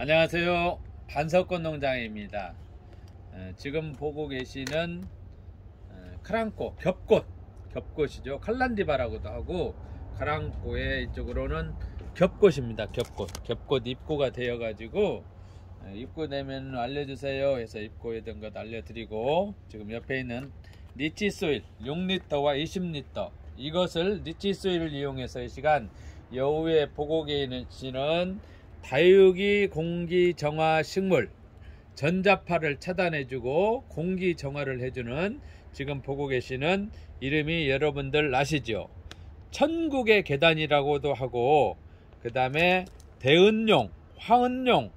안녕하세요. 반석권 농장입니다. 어, 지금 보고 계시는 어, 크랑코 겹꽃 겹꽃이죠. 칼란디바라고도 하고 카랑코의 이쪽으로는 겹꽃입니다. 겹꽃 겹꽃 입고가 되어 가지고 어, 입고 되면 알려주세요 해서 입고된 것 알려드리고 지금 옆에 있는 리치소일 6리터와 20리터 이것을 리치소일을 이용해서 이 시간 여우에 보고 계시는 다육이 공기 정화 식물 전자파를 차단해주고 공기 정화를 해주는 지금 보고 계시는 이름이 여러분들 아시죠? 천국의 계단이라고도 하고 그 다음에 대은용, 화은용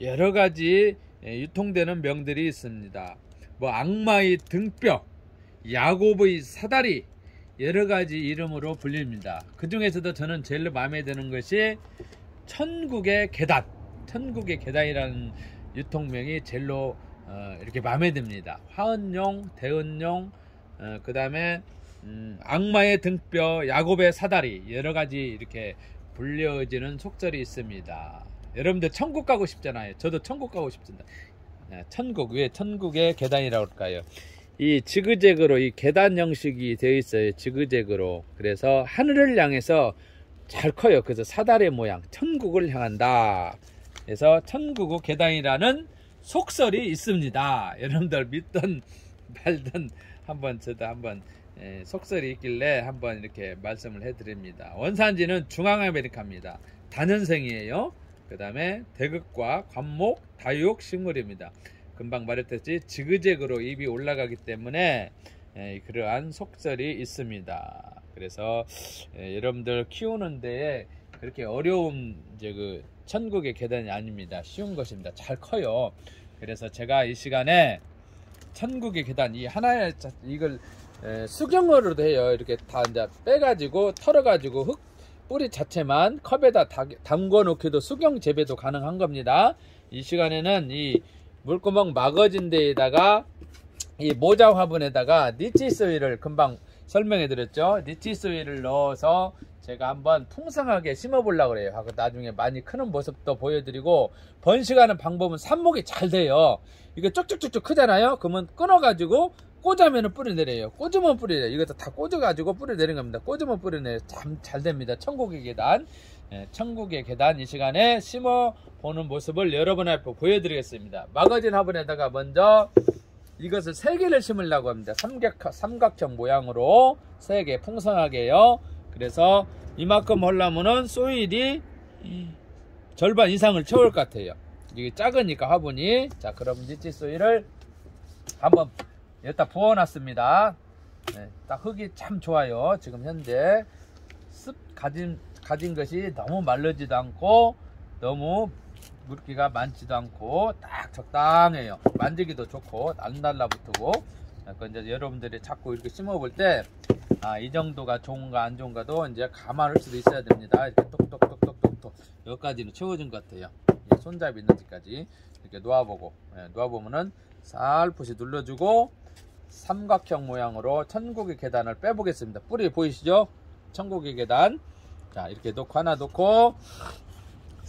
여러 가지 유통되는 명들이 있습니다. 뭐 악마의 등뼈, 야곱의 사다리 여러 가지 이름으로 불립니다. 그 중에서도 저는 제일 마음에 드는 것이 천국의 계단, 천국의 계단이라는 유통명이 제일로 어, 이렇게 마음에 듭니다. 화은용, 대은용, 어, 그 다음에 음, 악마의 등뼈, 야곱의 사다리 여러 가지 이렇게 불려지는 속설이 있습니다. 여러분들 천국 가고 싶잖아요. 저도 천국 가고 싶습니다. 네, 천국 왜 천국의 계단이라고 할까요? 이 지그재그로 이 계단 형식이 되어 있어요. 지그재그로 그래서 하늘을 향해서 잘 커요. 그래서 사다리 모양 천국을 향한다. 그래서 천국의 계단이라는 속설이 있습니다. 여러분들 믿든 말든 한번 저도 한번 예, 속설이 있길래 한번 이렇게 말씀을 해드립니다. 원산지는 중앙아메리카입니다. 단연생이에요. 그 다음에 대극과 관목, 다육 식물입니다. 금방 말했듯이 지그재그로 잎이 올라가기 때문에 예, 그러한 속설이 있습니다. 그래서 예, 여러분들 키우는 데에 그렇게 어려운 이제 그 천국의 계단이 아닙니다. 쉬운 것입니다. 잘 커요. 그래서 제가 이 시간에 천국의 계단 이 하나의 이걸 에, 수경으로도 해요. 이렇게 다 이제 빼가지고 털어가지고 흙 뿌리 자체만 컵에다 담궈 놓기도 수경 재배도 가능한 겁니다. 이 시간에는 이 물구멍 막아진 데에다가 이 모자 화분에다가 니치 소일을 금방 설명해 드렸죠. 니치 소일을 넣어서 제가 한번 풍성하게 심어 보려고 그래요. 하고 나중에 많이 크는 모습도 보여드리고 번식하는 방법은 삽목이 잘 돼요. 이게 쭉쭉쭉쭉 크잖아요. 그러면 끊어 가지고 꽂으면 뿌리 내려요. 꽂으면 뿌리 내요. 이것도 다 꽂아 가지고 뿌리 내는 겁니다. 꽂으면 뿌리 내요. 참 잘 됩니다. 천국의 계단. 예, 천국의 계단 이 시간에 심어 보는 모습을 여러분 앞에 보여드리겠습니다. 마거진 화분에다가 먼저 이것을 세 개를 심으려고 합니다. 삼각, 삼각형 모양으로 세 개 풍성하게요. 그래서 이만큼 하려면은 소일이 절반 이상을 채울 것 같아요. 이게 작으니까 화분이. 자, 그럼 니치 소일을 한번 여기다 부어놨습니다. 네, 딱 흙이 참 좋아요. 지금 현재 습 가진, 가진 것이 너무 마르지도 않고 너무 물기가 많지도 않고 딱 적당해요. 만지기도 좋고 안 달라붙고 그 이제 여러분들이 자꾸 이렇게 심어볼 때 아, 이 정도가 좋은가 안 좋은가도 이제 감안할 수도 있어야 됩니다. 이렇게 똑똑똑똑똑똑 여기까지는 채워진 것 같아요. 손잡이 있는 데까지 이렇게 놓아보고 예, 놓아보면은 살포시 눌러주고 삼각형 모양으로 천국의 계단을 빼보겠습니다. 뿌리 보이시죠? 천국의 계단 자 이렇게 놓고 하나 놓고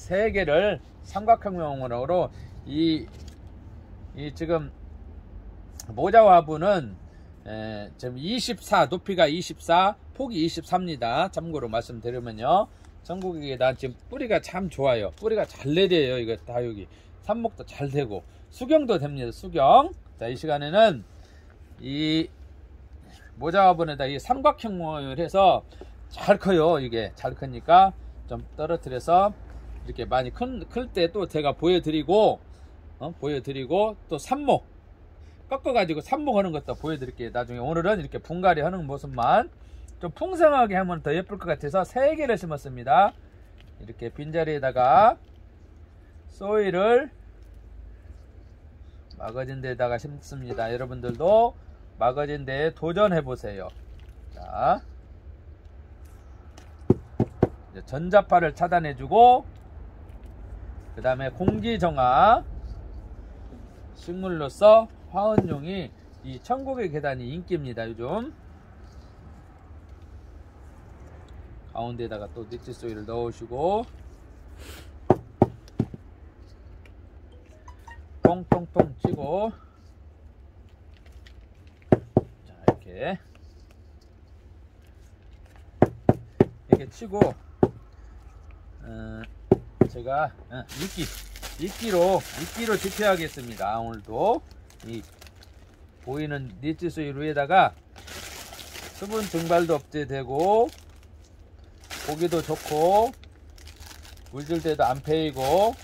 세 개를 삼각형용으로 이, 이 지금 모자 화분은 에, 지금 24 높이가 24 폭이 23입니다. 참고로 말씀드리면요. 계단 지금 뿌리가 참 좋아요. 뿌리가 잘 내려요 이거 다 여기 삽목도 잘 되고. 수경도 됩니다 수경. 자 이 시간에는 이 모자 화분에다 이 삼각형을 해서 잘 커요 이게. 잘 크니까 좀 떨어뜨려서 이렇게 많이 클 때 또 제가 보여드리고 어? 보여드리고 또 삽목 꺾어가지고 삽목하는 것도 보여드릴게요. 나중에 오늘은 이렇게 분갈이 하는 모습만 좀 풍성하게 하면 더 예쁠 것 같아서 3개를 심었습니다. 이렇게 빈자리에다가 소일을 막아진 데다가 심습니다. 여러분들도 막아진 데에 도전해 보세요. 자 전자파를 차단해 주고 그 다음에 공기정화 식물로서 화원용이 이 천국의 계단이 인기입니다 요즘. 가운데다가 또 니치소이를 넣으시고. 통통통 치고. 자 이렇게. 이렇게 치고. 어, 제가 어, 이끼 이끼로 이끼로 지켜야겠습니다. 오늘도 이 보이는 니치소이 루에다가 수분 증발도 억제되고 고기도 좋고 물질 때도 안 패이고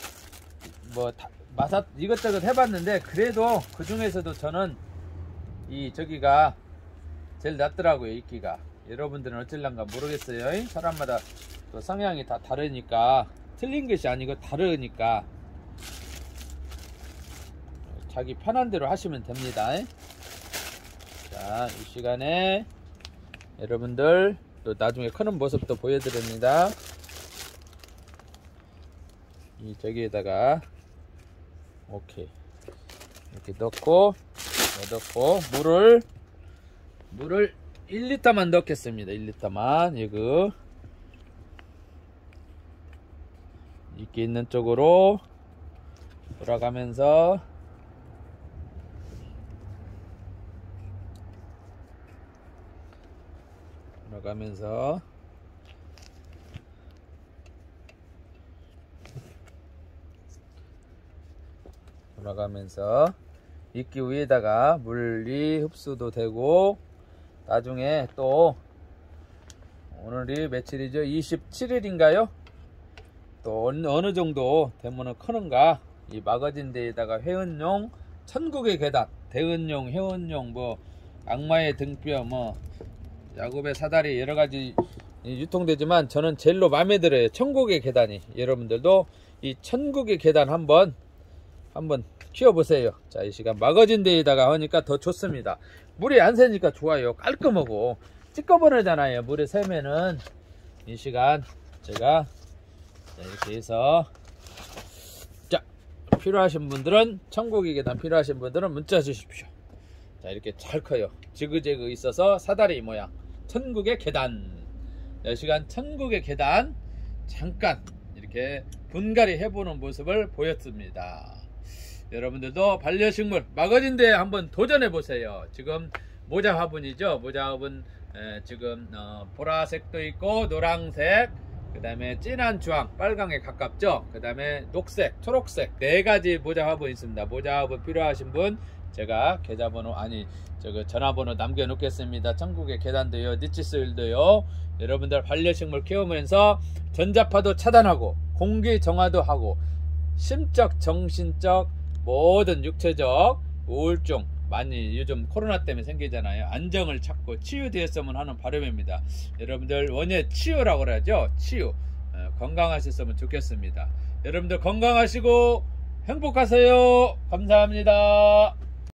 뭐 다, 마사 이것저것 해봤는데 그래도 그 중에서도 저는 이 저기가 제일 낫더라고요 이끼가. 여러분들은 어찔란가 모르겠어요. 사람마다 또 성향이 다 다르니까 틀린 것이 아니고 다르니까 자기 편한 대로 하시면 됩니다. 자 이 시간에 여러분들 또 나중에 크는 모습도 보여드립니다. 이 저기에다가 오케이. 이렇게 넣고 넣고 물을 물을 1리터만 넣겠습니다. 1리터만. 이거 이렇게 있는 쪽으로 돌아가면서 돌아가면서 돌아가면서 이끼 위에다가 물이 흡수도 되고 나중에 또 오늘이 며칠이죠? 27일인가요 또 어느 정도 되면은 크는가? 이 마거진 데에다가 회원용 천국의 계단 대은용 회원용 뭐 악마의 등뼈 뭐 야곱의 사다리 여러 가지 유통되지만 저는 제일로 마음에 들어요. 천국의 계단이. 여러분들도 이 천국의 계단 한번 한번 키워보세요. 자 이 시간 마거진 데에다가 하니까 더 좋습니다. 물이 안 새니까 좋아요. 깔끔하고. 찌꺼버리잖아요? 물에 새면은 이 시간 제가 이렇게 해서. 자 필요하신 분들은 천국의 계단 필요하신 분들은 문자 주십시오. 자 이렇게 잘 커요. 지그재그 있어서 사다리 모양. 천국의 계단. 이 시간 천국의 계단. 잠깐 이렇게 분갈이 해보는 모습을 보였습니다. 여러분들도 반려식물 마거진대에 한번 도전해 보세요. 지금 모자 화분이죠? 모자 화분 에, 지금 어, 보라색도 있고 노란색 그 다음에 진한 주황 빨강에 가깝죠? 그 다음에 녹색 초록색 네 가지 모자 화분 있습니다. 모자 화분 필요하신 분 제가 계좌번호 아니 저거 전화번호 남겨 놓겠습니다. 천국의 계단도요 니치스일도요. 여러분들 반려식물 키우면서 전자파도 차단하고 공기 정화도 하고 심적 정신적 모든 육체적 우울증 많이 요즘 코로나 때문에 생기잖아요. 안정을 찾고 치유되었으면 하는 바람입니다. 여러분들 원예 치유라고 그러죠. 치유. 어, 건강하셨으면 좋겠습니다. 여러분들 건강하시고 행복하세요. 감사합니다